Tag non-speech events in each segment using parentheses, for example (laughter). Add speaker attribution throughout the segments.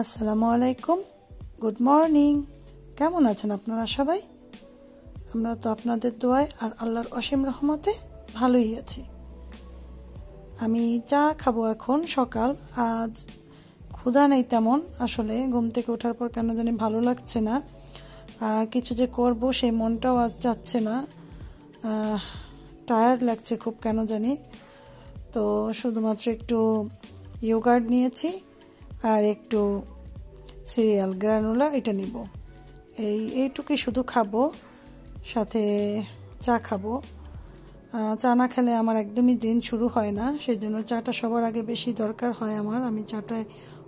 Speaker 1: আসসালামু আলাইকুম। Good morning কেমন আছেন আপনারা সবাই? আমরা তো আপনাদের দোয়ায় আর আল্লাহর অসীম রহমতে ভালোই আছি। আমি চা খাব এখন সকাল। আজ ক্ষুধা নেই তেমন। আসলে ঘুম থেকে ওঠার পর কেন জানি ভালো লাগছে না। আর কিছু যে করব সেই মনটাও আজ যাচ্ছে না। টায়ার্ড লাগছে খুব কেন জানি। তো শুধুমাত্র একটু ইয়োগার্ড নিয়েছি। আর একটু সিরিয়াল গ্রানুলা এটা নিব। এই এইটুকুই শুধু খাব, সাথে চা খাব। চা না খেলে আমার একদমই দিন শুরু হয় না সেই জন্য চাটা সবার আগে বেশি দরকার হয় আমার, আমি চাটায়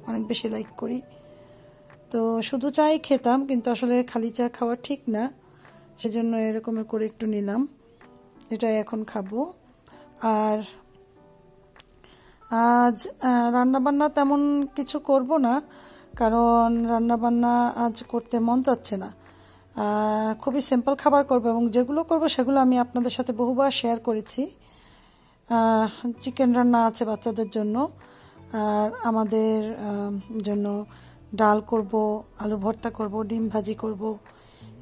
Speaker 1: অনেক বেশি লাইক করি। তো শুধু চাই খেতাম, কিন্তু আসলে খালি চা খাওয়া ঠিক না, সেজন্য এরকম করে একটু নিলাম। এটাই এখন খাব। আর আজ রান্নাবান্না তেমন কিছু করব না, কারণ রান্নাবান্না আজ করতে মন চাচ্ছে না। খুবই সিম্পল খাবার করব এবং যেগুলো করব সেগুলো আমি আপনাদের সাথে বহুবার শেয়ার করেছি। চিকেন রান্না আছে বাচ্চাদের জন্য, আর আমাদের জন্য ডাল করব, আলু ভর্তা করব, ডিম ভাজি করব,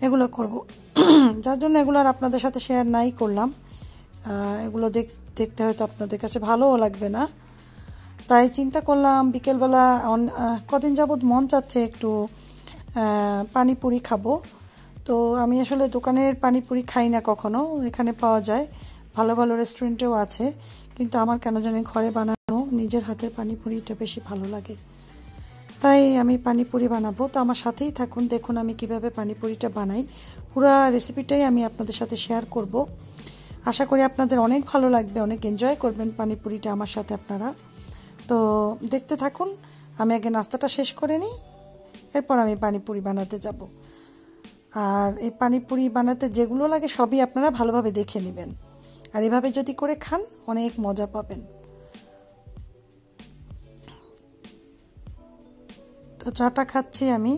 Speaker 1: এগুলো করব। (clears throat) যার জন্য এগুলো আর আপনাদের সাথে শেয়ার নাই করলাম। এগুলো দেখতে হয়তো আপনাদের কাছে ভালোও লাগবে না। তাই চিন্তা করলাম বিকেলবেলা কদিন যাবৎ মন চাচ্ছে একটু পানিপুরি খাব। তো আমি আসলে দোকানের পানিপুরি খাই না কখনো, এখানে পাওয়া যায়। ভালো ভালো রেস্টুরেন্টেও আছে, কিন্তু আমার কেন জানি ঘরে বানানো, নিজের হাতের পানিপুরিটা বেশি ভালো লাগে। তাই আমি পানিপুরি বানাবো। তো আমার সাথেই থাকুন, দেখুন আমি কীভাবে পানিপুরিটা বানাই। পুরো রেসিপিটাই আমি আপনাদের সাথে শেয়ার করব। আশা করি আপনাদের অনেক ভালো লাগবে, অনেক এনজয় করবেন পানিপুরিটা আমার সাথে আপনারা। তো দেখতে থাকুন, আমি আগে নাস্তাটা শেষ করে নিই, এরপর আমি পানিপুরি বানাতে যাব। আর এই পানিপুরি বানাতে যেগুলো লাগে সবই আপনারা ভালোভাবে দেখে নেবেন। আর এভাবে যদি করে খান, অনেক মজা পাবেন। তো চাটা খাচ্ছি আমি।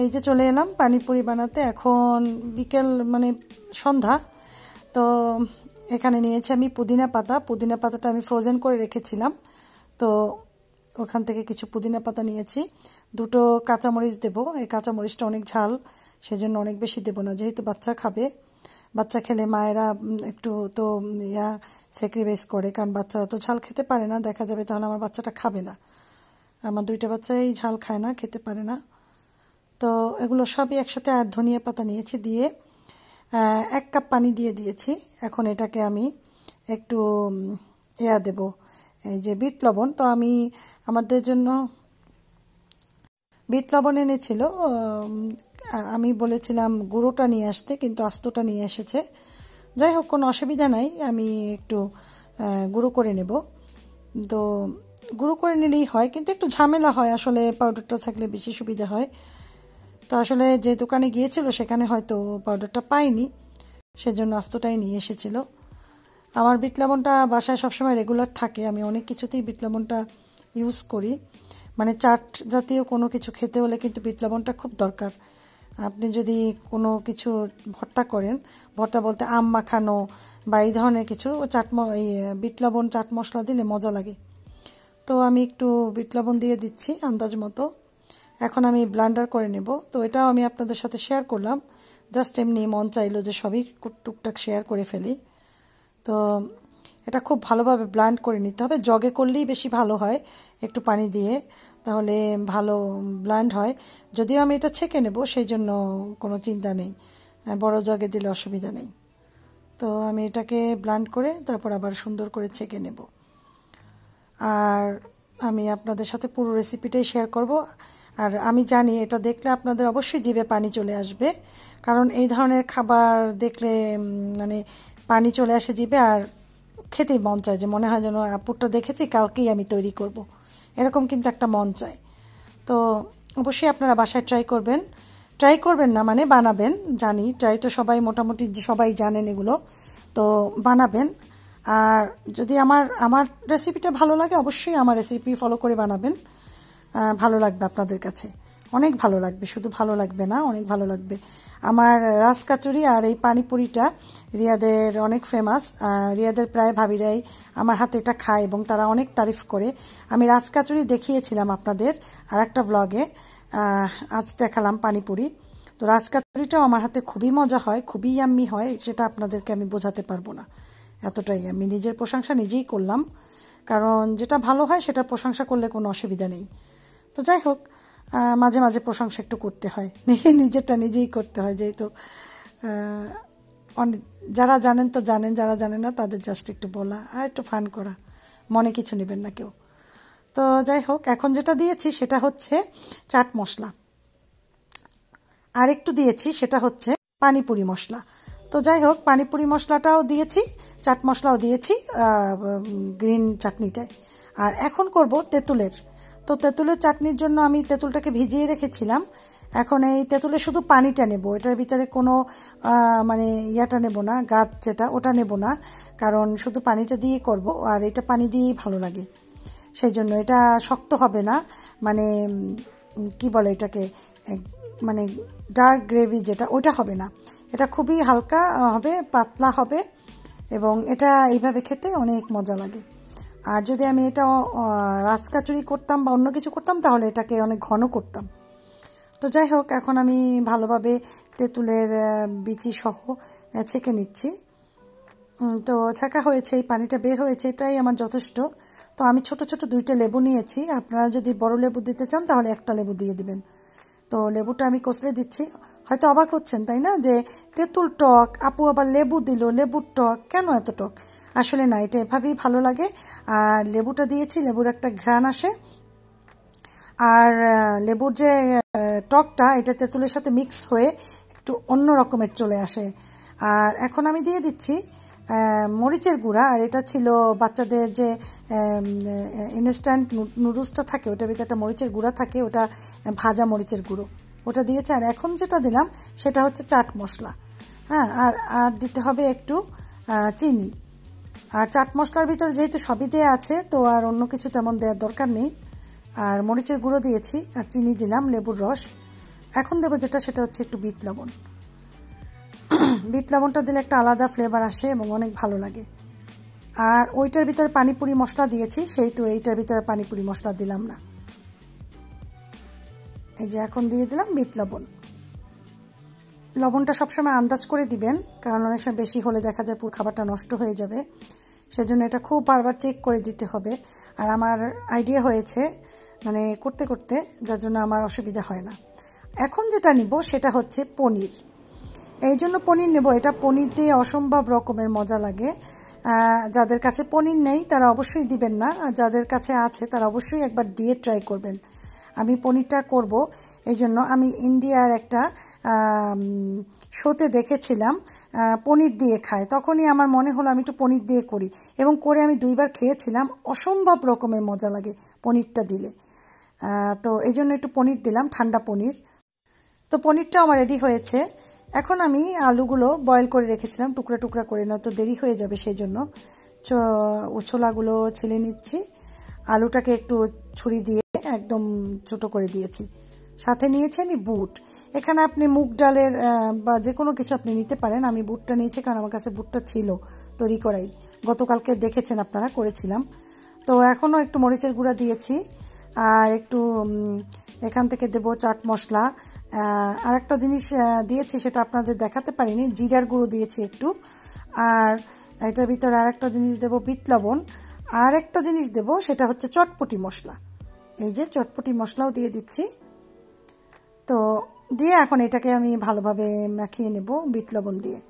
Speaker 1: এই যে চলে এলাম পানিপুরি বানাতে, এখন বিকেল মানে সন্ধ্যা। তো এখানে নিয়েছি আমি পুদিনা পাতা। পুদিনা পাতাটা আমি ফ্রোজেন করে রেখেছিলাম। তো ওখান থেকে কিছু পুদিনা পাতা নিয়েছি। দুটো কাঁচামরিচ দেব। এই কাঁচামরিচটা অনেক ঝাল, সেজন্য অনেক বেশি দেব না, যেহেতু বাচ্চা খাবে। বাচ্চা খেলে মায়েরা একটু তো ইয়া স্যাক্রিফাইস করে, কারণ বাচ্চারা তো ঝাল খেতে পারে না। দেখা যাবে তাহলে আমার বাচ্চাটা খাবে না। আমার দুইটা বাচ্চাই ঝাল খায় না, খেতে পারে না। তো এগুলো সবই একসাথে আর ধনিয়া পাতা নিয়েছি দিয়ে এক কাপ পানি দিয়ে দিয়েছি। এখন এটাকে আমি একটু এয়া দেব, এই যে বিট লবণ। তো আমি আমাদের জন্য বিট লবণ এনেছিল আমি বলেছিলাম গুঁড়োটা নিয়ে আসতে, কিন্তু আস্তটা নিয়ে এসেছে। যাই হোক, কোনো অসুবিধা নাই, আমি একটু গুঁড়ো করে নেব। তো গুঁড়ো করে নিলেই হয়, কিন্তু একটু ঝামেলা হয়, আসলে পাউডারটা থাকলে বেশি সুবিধা হয়। তো আসলে যে দোকানে গিয়েছিল, সেখানে হয়তো পাউডারটা পাইনি। সেজন্য আস্তটাই নিয়ে এসেছিল। আমার বিট লবণটা বাসায় সবসময় রেগুলার থাকে। আমি অনেক কিছুতেই বিট লবণটা ইউজ করি। মানে চাট জাতীয় কোনো কিছু খেতে হলে কিন্তু বিট লবণটা খুব দরকার। আপনি যদি কোনো কিছু ভর্তা করেন, ভর্তা বলতে আম মাখানো বা এই ধরনের কিছু চাট এই বিট লবণ, চাট মশলা দিলে মজা লাগে। তো আমি একটু বিট লবণ দিয়ে দিচ্ছি আন্দাজ মতো। এখন আমি ব্লান্ডার করে নেব। তো এটাও আমি আপনাদের সাথে শেয়ার করলাম। জাস্ট এমনি মন চাইলো যে সবই টুকটাক শেয়ার করে ফেলি। তো এটা খুব ভালোভাবে ব্লান্ড করে নিতে হবে। জগে করলেই বেশি ভালো হয় একটু পানি দিয়ে, তাহলে ভালো ব্লান্ড হয়। যদিও আমি এটা ছেঁকে নেব, সেই জন্য কোনো চিন্তা নেই। বড় জগে দিলে অসুবিধা নেই। তো আমি এটাকে ব্লান্ড করে তারপর আবার সুন্দর করে ছেঁকে নেব। আর আমি আপনাদের সাথে পুরো রেসিপিটাই শেয়ার করব। আর আমি জানি এটা দেখলে আপনাদের অবশ্যই জিভে পানি চলে আসবে। কারণ এই ধরনের খাবার দেখলে মানে পানি চলে আসে জিভে আর খেতেই মন চায় যে মনে হয় যেন, আপুরটা দেখেছি, কালকেই আমি তৈরি করব। এরকম কিন্তু একটা মন চায়। তো অবশ্যই আপনারা বাসায় ট্রাই করবেন। ট্রাই করবেন না মানে বানাবেন, জানি। ট্রাই তো সবাই মোটামুটি সবাই জানেন এগুলো। তো বানাবেন। আর যদি আমার আমার রেসিপিটা ভালো লাগে, অবশ্যই আমার রেসিপি ফলো করে বানাবেন। ভালো লাগবে আপনাদের কাছে। অনেক ভালো লাগবে, শুধু ভালো লাগবে না, অনেক ভালো লাগবে। আমার রাজকাচুরি আর এই পানিপুরিটা রিয়াদের অনেক ফেমাস রিয়াদের প্রায় ভাবিরাই আমার হাতে এটা খায় এবং তারা অনেক তারিফ করে। আমি রাজকাচুরি দেখিয়েছিলাম আপনাদের আর একটা ব্লগে আজ দেখালাম পানিপুরি। তো রাজকাচুরিটাও আমার হাতে খুবই মজা হয়, খুবই ইয়াম্মি হয়, সেটা আপনাদেরকে আমি বোঝাতে পারব না। এতটাই আমি নিজের প্রশংসা নিজেই করলাম, কারণ যেটা ভালো হয় সেটা প্রশংসা করলে কোনো অসুবিধা নেই। তো যাই হোক মাঝে মাঝে প্রশংসা একটু করতে হয়। নিজেরটা নিজেই করতে হয় যেহেতু অনেক যারা জানেন তো জানেন, যারা জানেন না তাদের জাস্ট একটু বলা আর একটু ফান করা। মনে কিছু নেবেন না কেউ। তো যাই হোক, এখন যেটা দিয়েছি সেটা হচ্ছে চাট মশলা। আর একটু দিয়েছি সেটা হচ্ছে পানিপুরি মশলা। তো যাই হোক, পানিপুরি মশলাটাও দিয়েছি, চাট মশলাও দিয়েছি গ্রিন চাটনিটায়। আর এখন করব তেঁতুলের তো তেঁতুলের চাটনির জন্য আমি তেঁতুলটাকে ভিজিয়ে রেখেছিলাম। এখন এই তেঁতুলে শুধু পানিটা নেব। এটার ভিতরে কোনো মানে ইয়াটা নেব না গাছ যেটা, ওটা নেব না। কারণ শুধু পানিটা দিয়ে করব, আর এটা পানি দিয়েই ভালো লাগে। সেই জন্য এটা শক্ত হবে না। মানে কি বলে এটাকে? মানে ডার্ক গ্রেভি যেটা, ওটা হবে না। এটা খুবই হালকা হবে, পাতলা হবে, এবং এটা এইভাবে খেতে অনেক মজা লাগে। আর যদি আমি এটা রাজকাচুরি করতাম বা অন্য কিছু করতাম, তাহলে এটাকে অনেক ঘন করতাম। তো যাই হোক, এখন আমি ভালোভাবে তেঁতুলের বিচি সহ ছেঁকে নিচ্ছি। তো ছাকা হয়েছে, এই পানিটা বের হয়েছে এটাই আমার যথেষ্ট। তো আমি ছোট ছোট দুইটা লেবু নিয়েছি। আপনারা যদি বড় লেবু দিতে চান, তাহলে একটা লেবু দিয়ে দিবেন। তো লেবুটা আমি কষলে দিচ্ছি। হয়তো অবাক হচ্ছেন, তাই না? যে তেঁতুল টক, আপু আবার লেবু দিল, লেবুর টক, কেন এত টক? আসলে না, এটা এভাবেই ভালো লাগে। আর লেবুটা দিয়েছি, লেবুর একটা ঘ্রাণ আসে। আর লেবুর যে টকটা, এটা তেঁতুলের সাথে মিক্স হয়ে একটু অন্য রকমের চলে আসে। আর এখন আমি দিয়ে দিচ্ছি মরিচের গুঁড়া, আর এটা ছিল বাচ্চাদের যে ইনস্ট্যান্ট নুডলসটা থাকে, ওটার ভিতরে একটা মরিচের গুঁড়া থাকে, ওটা ভাজা মরিচের গুঁড়ো। ওটা দিয়েছে, আর এখন যেটা দিলাম, সেটা হচ্ছে চাট মশলা। হ্যাঁ আর আর দিতে হবে একটু চিনি। আর চাট মশলার ভিতরে যেহেতু সবই দেওয়া আছে, তো আর অন্য কিছু তেমন দেওয়ার দরকার নেই। আর মরিচের গুঁড়ো দিয়েছি, আর চিনি দিলাম, লেবুর রস। এখন দেবো যেটা, সেটা হচ্ছে একটু বিট লবণ। (clears throat) বিট লবণটা দিলে একটা আলাদা ফ্লেভার আসে এবং অনেক ভালো লাগে। আর ওইটার ভিতরে পানিপুরি মশলা দিয়েছি, সেই তো এইটার ভিতরে পানিপুরি মশলা দিলাম না। এই যে এখন দিয়ে দিলাম বিট লবণ। লবণটা সবসময় আন্দাজ করে দিবেন, কারণ অনেক সময় বেশি হলে দেখা যায় পুরো খাবারটা নষ্ট হয়ে যাবে। সেজন্য এটা খুব বারবার চেক করে দিতে হবে। আর আমার আইডিয়া হয়েছে মানে করতে করতে, যার জন্য আমার অসুবিধা হয় না। এখন যেটা নিব সেটা হচ্ছে পনির। এই জন্য পনির নেব। এটা পনির দিয়ে অসম্ভব রকমের মজা লাগে। যাদের কাছে পনির নেই, তারা অবশ্যই দিবেন না। আর যাদের কাছে আছে, তারা অবশ্যই একবার দিয়ে ট্রাই করবেন। আমি পনিরটা করব। এই জন্য আমি ইন্ডিয়ার একটা শোতে দেখেছিলাম পনির দিয়ে খায়। তখনই আমার মনে হলো আমি একটু পনির দিয়ে করি। এবং করে আমি দুইবার খেয়েছিলাম, অসম্ভব রকমের মজা লাগে পনিরটা দিলে। তো এই জন্য একটু পনির দিলাম, ঠান্ডা পনির। তো পনিরটা আমার রেডি হয়েছে। এখন আমি আলুগুলো বয়েল করে রেখেছিলাম, টুকরা টুকরা করে, নয়তো দেরি হয়ে যাবে সেই জন্য। ছোলাগুলো ছিলে নিচ্ছি। আলুটাকে একটু ছুরি দিয়ে একদম ছোট করে দিয়েছি। সাথে নিয়েছি আমি বুট। এখানে আপনি মুগ ডালের বা যে কোনো কিছু আপনি নিতে পারেন, আমি বুটটা নিয়েছি কারণ আমার কাছে বুটটা ছিল তৈরি করাই। গতকালকে দেখেছেন আপনারা, করেছিলাম। তো এখনও একটু মরিচের গুঁড়া দিয়েছি, আর একটু এখান থেকে দেব চাট মশলা। আর একটা জিনিস দিয়েছি, সেটা আপনাদের দেখাতে পারিনি, জিরার গুঁড়ো দিয়েছি একটু। আর এটার ভিতরে আর একটা জিনিস দেবো, বিট লবণ। আর একটা জিনিস দেব, সেটা হচ্ছে চটপটি মশলা। এই যে চটপটি মশলাও দিয়ে দিচ্ছি। তো দিয়ে এখন এটাকে আমি ভালোভাবে মাখিয়ে নেব বিট লবণ দিয়ে।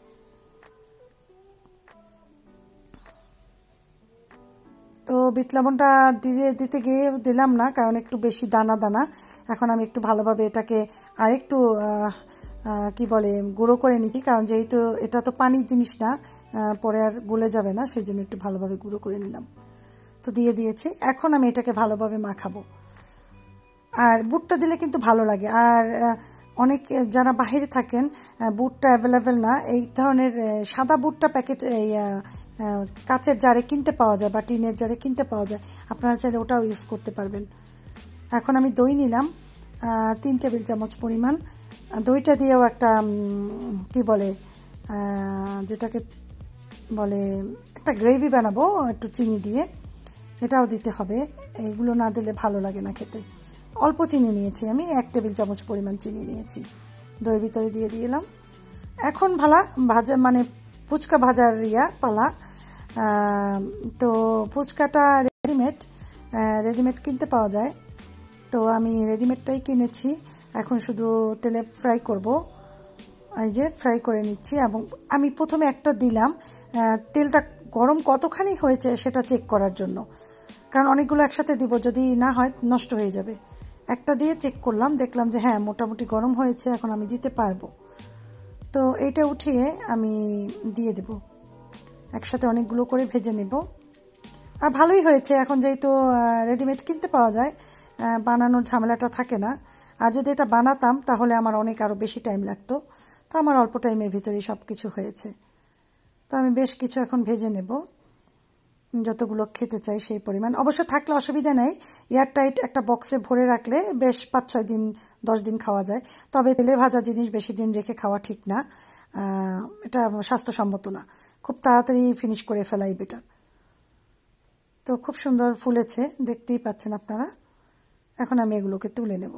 Speaker 1: তো বিট লবণটা দিয়ে দিতে গিয়ে দিলাম না, কারণ একটু বেশি দানা দানা। এখন আমি একটু ভালোভাবে এটাকে আরেকটু কি বলে, গুঁড়ো করে নিতি কারণ যেহেতু এটা তো পানি জিনিস না পরে আর গলে যাবে না, সেই জন্য একটু ভালোভাবে গুঁড়ো করে নিলাম। তো দিয়ে দিয়েছি, এখন আমি এটাকে ভালোভাবে মাখাবো। আর বুটটা দিলে কিন্তু ভালো লাগে। আর অনেক যারা বাহিরে থাকেন বুটটা অ্যাভেলেবেল না। এই ধরনের সাদা বুটটা প্যাকেট এই কাচের জারে কিনতে পাওয়া যায় বা টিনের জারে কিনতে পাওয়া যায়, আপনারা চাইলে ওটাও ইউজ করতে পারবেন। এখন আমি দই নিলাম তিন টেবিল চামচ পরিমাণ। দইটা দিয়েও একটা কি বলে যেটাকে বলে, একটা গ্রেভি বানাবো, একটু চিনি দিয়ে। এটাও দিতে হবে। এগুলো না দিলে ভালো লাগে না খেতে। অল্প চিনি নিয়েছি আমি, এক টেবিল চামচ পরিমাণ চিনি নিয়েছি। দই ভিতরে দিয়ে দিলাম। এখন ভালা ভাজা মানে ফুচকা ভাজার ইয়া পালা। তো ফুচকাটা রেডিমেড রেডিমেড কিনতে পাওয়া যায়। তো আমি রেডিমেডটাই কিনেছি। এখন শুধু তেলে ফ্রাই করব। এই যে ফ্রাই করে নিচ্ছি এবং আমি প্রথমে একটা দিলাম। তেলটা গরম কতখানি হয়েছে সেটা চেক করার জন্য। কারণ অনেকগুলো একসাথে দিব, যদি না হয় নষ্ট হয়ে যাবে। একটা দিয়ে চেক করলাম, দেখলাম যে হ্যাঁ মোটামুটি গরম হয়েছে, এখন আমি দিতে পারব। তো এইটা উঠিয়ে আমি দিয়ে দেব। একসাথে অনেকগুলো করে ভেজে নেব। আর ভালোই হয়েছে, এখন যেহেতু রেডিমেড কিনতে পাওয়া যায় বানানোর ঝামেলাটা থাকে না। আর যদি এটা বানাতাম, তাহলে আমার অনেক আরও বেশি টাইম লাগতো। তো আমার অল্প টাইমের ভিতরেই সব কিছু হয়েছে। তো আমি বেশ কিছু এখন ভেজে নেব। যতগুলো খেতে চাই সেই পরিমাণ। অবশ্য থাকলে অসুবিধা নেই। এয়ারটাইট একটা বক্সে ভরে রাখলে বেশ পাঁচ ছয় দিন, দশ দিন খাওয়া যায়। তবে তেলে ভাজা জিনিস বেশি দিন রেখে খাওয়া ঠিক না। এটা স্বাস্থ্যসম্মত না। খুব তাড়াতাড়ি ফিনিশ করে ফেলাই বেটার তো খুব সুন্দর ফুলেছে, দেখতেই পাচ্ছেন আপনারা। এখন আমি এগুলোকে তুলে নেব।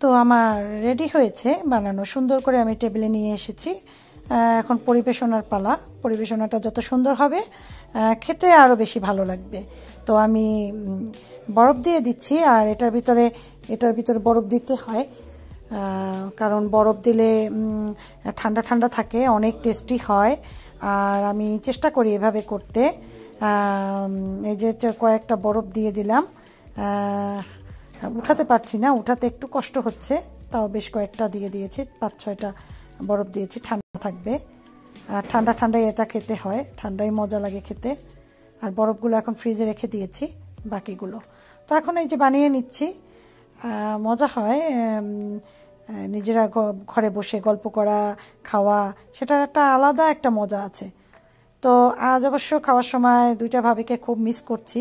Speaker 1: তো আমার রেডি হয়েছে বানানো। সুন্দর করে আমি টেবিলে নিয়ে এসেছি। এখন পরিবেশনার পালা। পরিবেশনাটা যত সুন্দর হবে খেতে আরও বেশি ভালো লাগবে। তো আমি বরফ দিয়ে দিচ্ছি, আর এটার ভিতরে এটার ভিতরে বরফ দিতে হয়। কারণ বরফ দিলে ঠান্ডা ঠান্ডা থাকে, অনেক টেস্টি হয়। আর আমি চেষ্টা করি এভাবে করতে। এই যে কয়েকটা বরফ দিয়ে দিলাম। উঠাতে পারছি না, উঠাতে একটু কষ্ট হচ্ছে। তাও বেশ কয়েকটা দিয়ে দিয়েছি, পাঁচ ছয়টা বরফ দিয়েছি, ঠান্ডা থাকবে। আর ঠান্ডা ঠান্ডায় এটা খেতে হয় ঠান্ডায় মজা লাগে খেতে। আর বরফগুলো এখন ফ্রিজে রেখে দিয়েছি, বাকিগুলো। তো এখন এই যে বানিয়ে নিচ্ছি মজা হয় নিজেরা ঘরে বসে গল্প করা, খাওয়া, সেটার একটা আলাদা একটা মজা আছে। তো আজ অবশ্য খাওয়ার সময় দুইটা ভাবিকে খুব মিস করছি,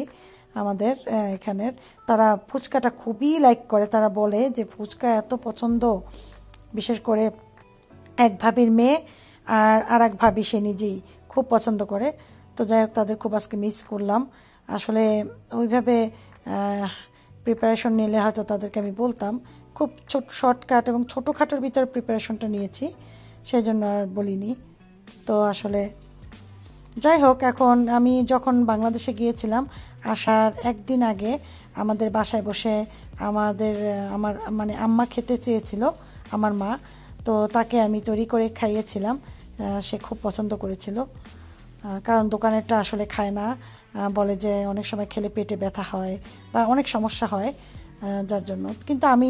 Speaker 1: আমাদের এখানের। তারা ফুচকাটা খুবই লাইক করে, তারা বলে যে ফুচকা এত পছন্দ, বিশেষ করে এক ভাবির মেয়ে আর আর এক ভাবি সে নিজেই খুব পছন্দ করে। তো যাই হোক, তাদের খুব আজকে মিস করলাম। আসলে ওইভাবে প্রিপারেশন নিলে হয়তো তাদেরকে আমি বলতাম। খুব ছোট শর্টকাট এবং ছোটোখাটোর ভিতরে প্রিপারেশনটা নিয়েছি সেই জন্য আর বলিনি। তো আসলে যাই হোক, এখন আমি যখন বাংলাদেশে গিয়েছিলাম, আসার একদিন আগে আমাদের বাসায় বসে আমাদের, আমার মানে আম্মা খেতে চেয়েছিল, আমার মা। তো তাকে আমি তৈরি করে খাইয়েছিলাম সে খুব পছন্দ করেছিল। কারণ দোকানেরটা আসলে খায় না বলে যে অনেক সময় খেলে পেটে ব্যথা হয় বা অনেক সমস্যা হয়। যার জন্য। কিন্তু আমি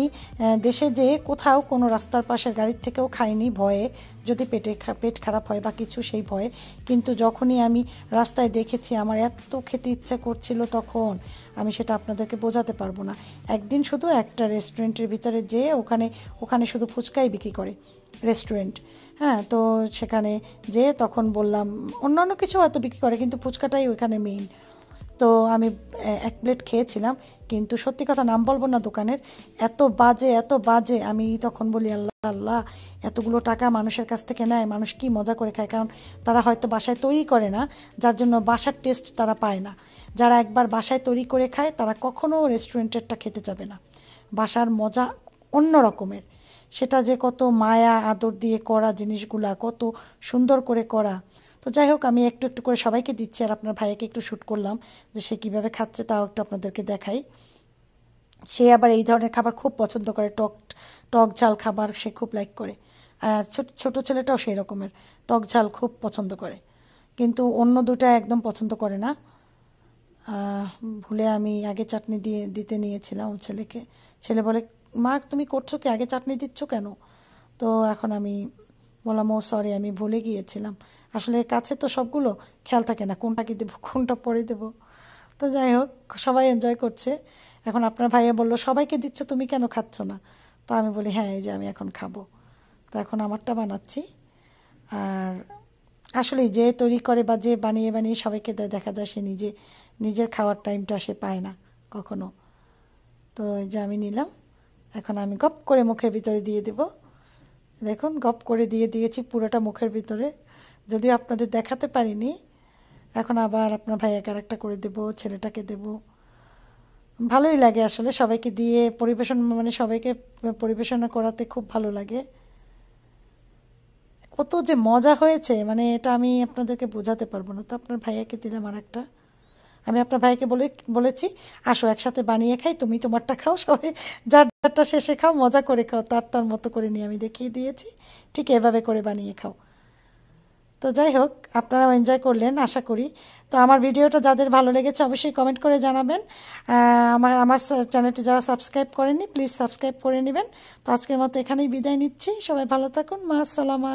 Speaker 1: দেশে যে কোথাও কোনো রাস্তার পাশের গাড়ির থেকেও খাইনি ভয়ে, যদি পেটে পেট খারাপ হয় বা কিছু সেই ভয়ে, কিন্তু যখনই আমি রাস্তায় দেখেছি, আমার এত খেতে ইচ্ছা করছিল তখন, আমি সেটা আপনাদেরকে বোঝাতে পারব না। একদিন শুধু একটা রেস্টুরেন্টের ভিতরে যেয়ে ওখানে ওখানে শুধু ফুচকাই বিক্রি করে, রেস্টুরেন্ট। হ্যাঁ তো সেখানে যে তখন বললাম, অন্যান্য কিছু হয়তো বিক্রি করে, কিন্তু ফুচকাটাই ওইখানে মেইন তো আমি এক প্লেট খেয়েছিলাম, কিন্তু সত্যি কথা নাম বলব না দোকানের, এত বাজে এত বাজে, আমি তখন বলি, আল্লাহ আল্লাহ, এতগুলো টাকা মানুষের কাছ থেকে নেয়, মানুষ কি মজা করে খায়? কারণ তারা হয়তো বাসায় তৈরি করে না, যার জন্য বাসার টেস্ট তারা পায় না। যারা একবার বাসায় তৈরি করে খায়, তারা কখনও রেস্টুরেন্টেরটা খেতে যাবে না। বাসার মজা অন্য রকমের। সেটা যে কত মায়া, আদর দিয়ে করা জিনিসগুলা, কত সুন্দর করে করা। তো যাই হোক, আমি একটু একটু করে সবাইকে দিচ্ছি আর আপনার ভাইকে একটু শ্যুট করলাম যে সে কীভাবে খাচ্ছে তাও একটু আপনাদেরকে দেখাই। সে আবার এই ধরনের খাবার খুব পছন্দ করে, টক টক ঝাল খাবার সে খুব লাইক করে। আর ছোট, ছোটো ছেলেটাও সেই রকমের, টক ঝাল খুব পছন্দ করে। কিন্তু অন্য দুটা একদম পছন্দ করে না। ভুলে আমি আগে চাটনি দিয়ে, দিতে নিয়েছিলাম ছেলেকে। ছেলে বলে, মা, তুমি করছ কি? আগে চাটনি দিচ্ছ কেন? তো এখন আমি বললাম, ও সরি আমি ভুলে গিয়েছিলাম। আসলে কাছে তো সবগুলো খেয়াল থাকে না, কোনটা কি দেবো, কোনটা পরে দেবো। তো যাই হোক, সবাই এনজয় করছে। এখন আপনার ভাইয়া বলল, সবাইকে দিচ্ছ, তুমি কেন খাচ্ছ না? তো আমি বলি হ্যাঁ এই যে আমি এখন খাব। তো এখন আমারটা বানাচ্ছি। আর আসলে যে তৈরি করে বা যে বানিয়ে বানিয়ে সবাইকে দেয় দেখা যায় সে নিজে, নিজের খাওয়ার টাইমটা সে পায় না কখনো। তো এই যে আমি নিলাম। এখন আমি গপ করে মুখের ভিতরে দিয়ে দেব। দেখুন, গপ করে দিয়ে দিয়েছি পুরোটা মুখের ভিতরে। যদিও আপনাদের দেখাতে পারিনি, এখন আবার আপনার ভাইয়াকে আরেকটা করে দেব, ছেলেটাকে দেব। ভালোই লাগে আসলে সবাইকে দিয়ে, পরিবেশন মানে সবাইকে পরিবেশনা করাতে খুব ভালো লাগে। কত যে মজা হয়েছে মানে এটা আমি আপনাদেরকে বোঝাতে পারব না। তো আপনার ভাইয়াকে দিলাম আর একটা আমি আপনার ভাইকে বলে, বলেছি, আসো, একসাথে বানিয়ে খাই, তুমি তোমারটা খাও, সবাই যার যারটা শেষে খাও, মজা করে খাও, তার তার মতো করে নিয়ে আমি দেখিয়ে দিয়েছি, ঠিক এভাবে করে বানিয়ে খাও। তো যাই হোক, আপনারাও এনজয় করলেন, আশা করি। তো আমার ভিডিওটা যাদের ভালো লেগেছে, অবশ্যই কমেন্ট করে জানাবেন। আমার আমার চ্যানেলটি যারা সাবস্ক্রাইব করেননি প্লিজ সাবস্ক্রাইব করে নেবেন। তো আজকের মতো এখানেই বিদায় নিচ্ছি। সবাই ভালো থাকুন। মা, আসসালামা